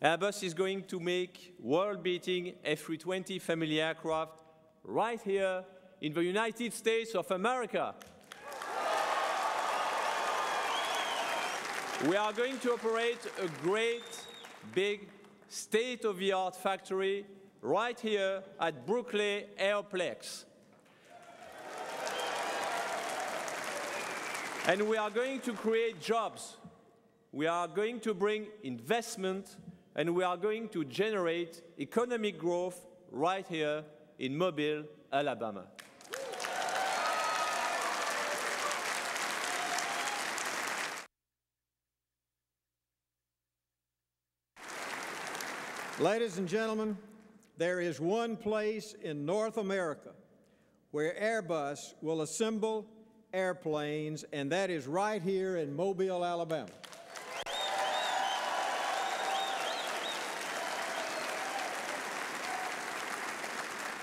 Airbus is going to make world-beating A320 family aircraft right here in the United States of America. We are going to operate a great, big, state-of-the-art factory right here at Brookley Aeroplex. And we are going to create jobs. We are going to bring investment and we are going to generate economic growth right here in Mobile, Alabama. Ladies and gentlemen, there is one place in North America where Airbus will assemble airplanes, and that is right here in Mobile, Alabama.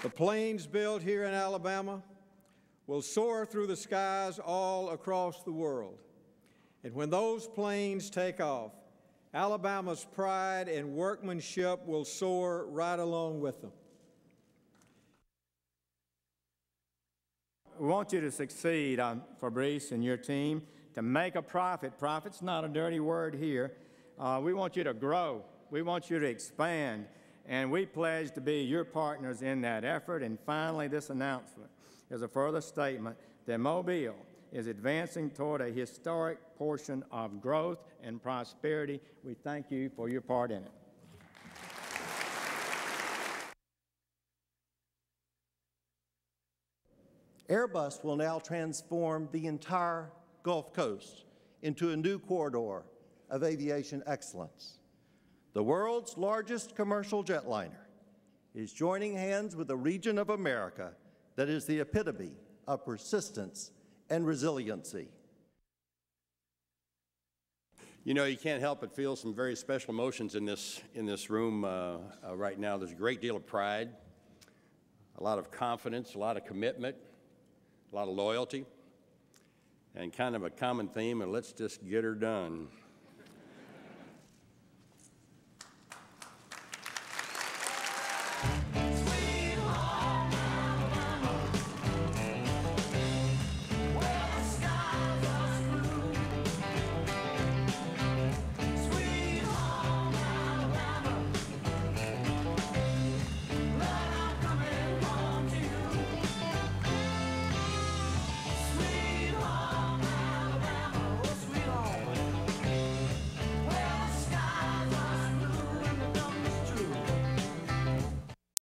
The planes built here in Alabama will soar through the skies all across the world. And when those planes take off, Alabama's pride and workmanship will soar right along with them. We want you to succeed, um, Fabrice and your team, to make a profit. Profit's not a dirty word here. Uh, we want you to grow. We want you to expand. And we pledge to be your partners in that effort. And finally, this announcement is a further statement that Mobile is advancing toward a historic portion of growth and prosperity. We thank you for your part in it. Airbus will now transform the entire Gulf Coast into a new corridor of aviation excellence. The world's largest commercial jetliner is joining hands with a region of America that is the epitome of persistence and resiliency. You know, you can't help but feel some very special emotions in this, in this room uh, uh, right now. There's a great deal of pride, a lot of confidence, a lot of commitment, a lot of loyalty, and kind of a common theme, and let's just get her done.